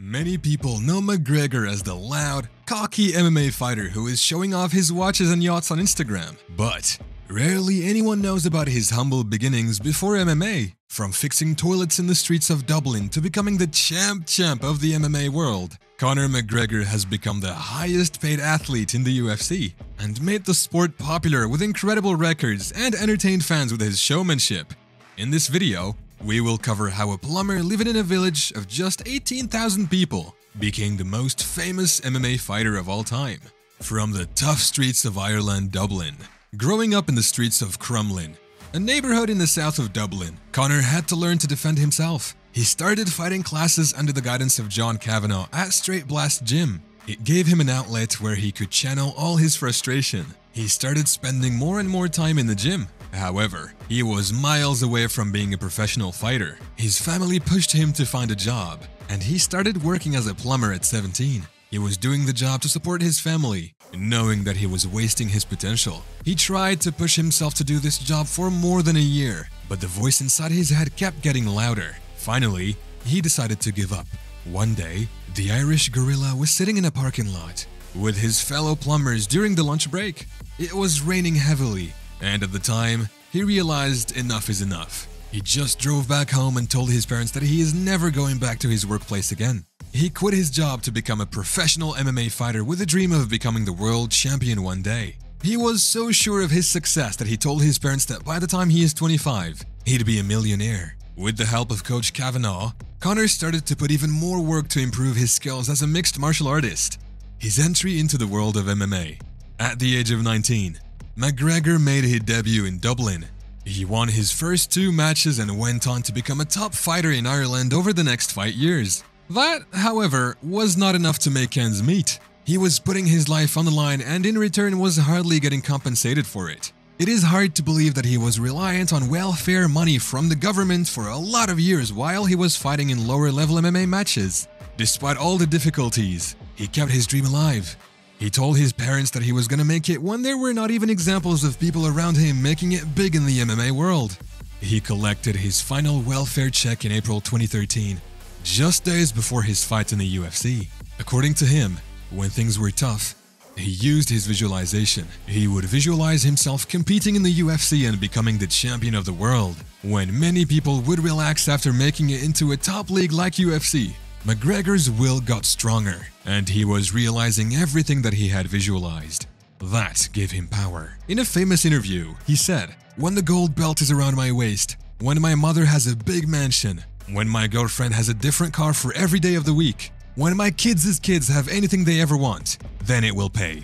Many people know McGregor as the loud, cocky MMA fighter who is showing off his watches and yachts on Instagram. But rarely anyone knows about his humble beginnings before MMA, from fixing toilets in the streets of Dublin to becoming the champ champ of the MMA world. Conor McGregor has become the highest paid athlete in the UFC and made the sport popular with incredible records and entertained fans with his showmanship. In this video, we will cover how a plumber living in a village of just 18,000 people became the most famous MMA fighter of all time. From the tough streets of Ireland, Dublin, growing up in the streets of Crumlin, a neighborhood in the south of Dublin, Conor had to learn to defend himself. He started fighting classes under the guidance of John Kavanagh at Straight Blast Gym. It gave him an outlet where he could channel all his frustration. He started spending more and more time in the gym, However, he was miles away from being a professional fighter. His family pushed him to find a job, and he started working as a plumber at 17. He was doing the job to support his family, knowing that he was wasting his potential. He tried to push himself to do this job for more than a year, but the voice inside his head kept getting louder. Finally, he decided to give up. One day, the Irish gorilla was sitting in a parking lot with his fellow plumbers during the lunch break. It was raining heavily, and at the time, he realized enough is enough. He just drove back home and told his parents that he is never going back to his workplace again. He quit his job to become a professional MMA fighter with a dream of becoming the world champion one day. He was so sure of his success that he told his parents that by the time he is 25, he'd be a millionaire. With the help of Coach Kavanagh, Conor started to put even more work to improve his skills as a mixed martial artist. His entry into the world of MMA. At the age of 19, McGregor made his debut in Dublin. He won his first two matches and went on to become a top fighter in Ireland over the next five years. That, however, was not enough to make ends meet. He was putting his life on the line and in return was hardly getting compensated for it. It is hard to believe that he was reliant on welfare money from the government for a lot of years while he was fighting in lower level MMA matches. Despite all the difficulties, he kept his dream alive. He told his parents that he was gonna make it when there were not even examples of people around him making it big in the MMA world. He collected his final welfare check in April 2013, just days before his fight in the UFC. According to him, when things were tough, he used his visualization. He would visualize himself competing in the UFC and becoming the champion of the world. When many people would relax after making it into a top league like UFC, McGregor's will got stronger, and he was realizing everything that he had visualized. That gave him power. In a famous interview, he said, When the gold belt is around my waist, when my mother has a big mansion, when my girlfriend has a different car for every day of the week, when my kids' kids have anything they ever want, then it will pay.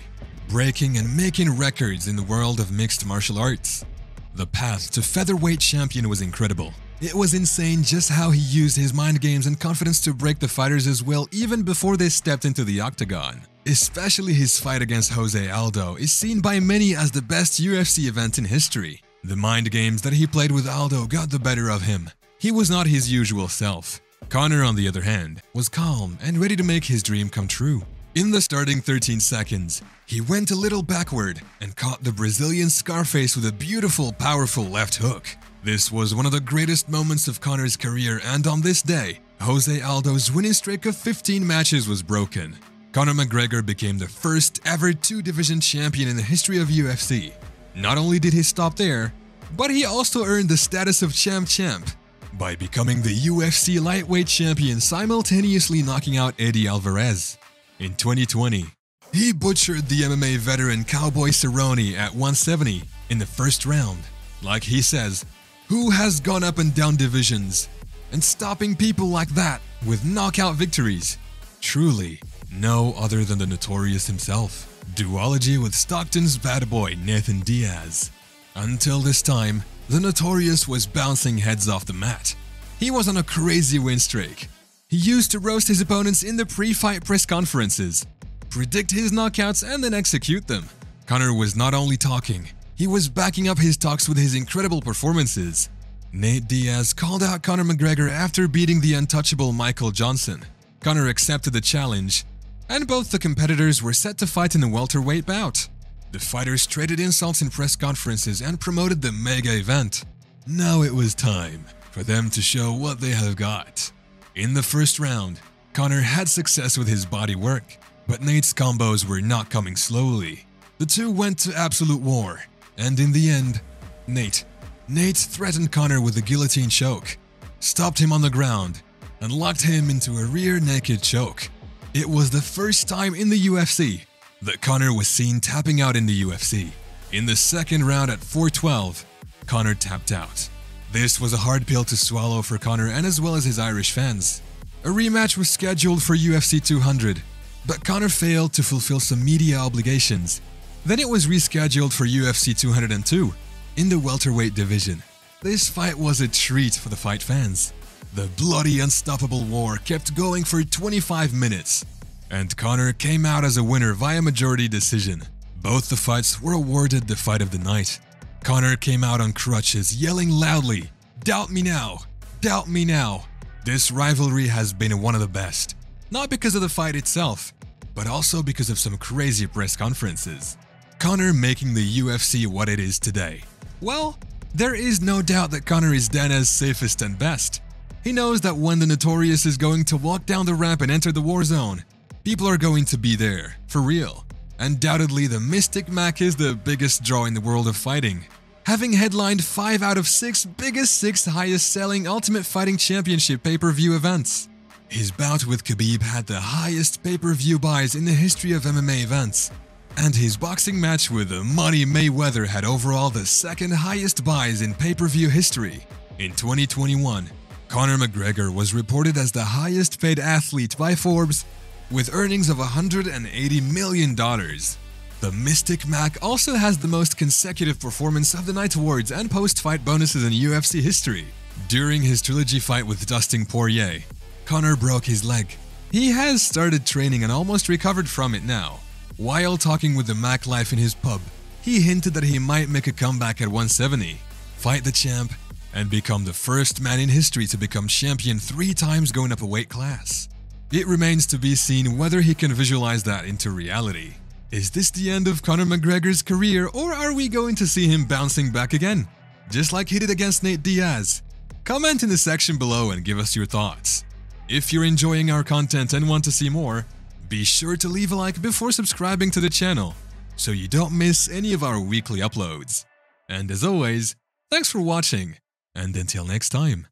Breaking and making records in the world of mixed martial arts. The path to featherweight champion was incredible. It was insane just how he used his mind games and confidence to break the fighters' will even before they stepped into the octagon. Especially his fight against Jose Aldo is seen by many as the best UFC event in history. The mind games that he played with Aldo got the better of him. He was not his usual self. Conor, on the other hand, was calm and ready to make his dream come true. In the starting 13 seconds, he went a little backward and caught the Brazilian Scarface with a beautiful, powerful left hook. This was one of the greatest moments of Conor's career, and on this day, Jose Aldo's winning streak of 15 matches was broken. Conor McGregor became the first ever two division champion in the history of UFC. Not only did he stop there, but he also earned the status of champ champ by becoming the UFC lightweight champion, simultaneously knocking out Eddie Alvarez. In 2020, he butchered the MMA veteran Cowboy Cerrone at 170 in the first round. Like he says, who has gone up and down divisions and stopping people like that with knockout victories? Truly, no other than the Notorious himself. Duology with Stockton's bad boy Nathan Diaz. Until this time, the Notorious was bouncing heads off the mat. He was on a crazy win streak. He used to roast his opponents in the pre-fight press conferences, predict his knockouts and then execute them. Conor was not only talking, he was backing up his talks with his incredible performances. Nate Diaz called out Conor McGregor after beating the untouchable Michael Johnson. Conor accepted the challenge, and both the competitors were set to fight in the welterweight bout. The fighters traded insults in press conferences and promoted the mega event. Now it was time for them to show what they have got. In the first round, Conor had success with his body work, but Nate's combos were not coming slowly. The two went to absolute war, and in the end, Nate, Nate threatened Conor with a guillotine choke, stopped him on the ground, and locked him into a rear naked choke. It was the first time in the UFC that Conor was seen tapping out in the UFC. In the second round at 412, Conor tapped out. This was a hard pill to swallow for Conor and as well as his Irish fans. A rematch was scheduled for UFC 200, but Conor failed to fulfill some media obligations. Then it was rescheduled for UFC 202 in the welterweight division. This fight was a treat for the fight fans. The bloody, unstoppable war kept going for 25 minutes, and Conor came out as a winner via majority decision. Both the fights were awarded the fight of the night. Conor came out on crutches, yelling loudly, Doubt me now! Doubt me now! This rivalry has been one of the best. Not because of the fight itself, but also because of some crazy press conferences. Conor making the UFC what it is today. Well, there is no doubt that Conor is Dana's safest and best. He knows that when the Notorious is going to walk down the ramp and enter the war zone, people are going to be there, for real. Undoubtedly, the Mystic Mac is the biggest draw in the world of fighting, having headlined 5 out of 6 biggest 6 highest selling Ultimate Fighting Championship pay per view events. His bout with Khabib had the highest pay per view buys in the history of MMA events, and his boxing match with the Money Mayweather had overall the second highest buys in pay per view history. In 2021, Conor McGregor was reported as the highest paid athlete by Forbes with earnings of $180 million. The Mystic Mac also has the most consecutive performance of the Night Awards and post-fight bonuses in UFC history. During his trilogy fight with Dustin Poirier, Conor broke his leg. He has started training and almost recovered from it now. While talking with the Mac Life in his pub, he hinted that he might make a comeback at 170, fight the champ, and become the first man in history to become champion three times going up a weight class. It remains to be seen whether he can visualize that into reality. Is this the end of Conor McGregor's career or are we going to see him bouncing back again? Just like he did against Nate Diaz? Comment in the section below and give us your thoughts. If you're enjoying our content and want to see more, be sure to leave a like before subscribing to the channel so you don't miss any of our weekly uploads. And as always, thanks for watching, and until next time.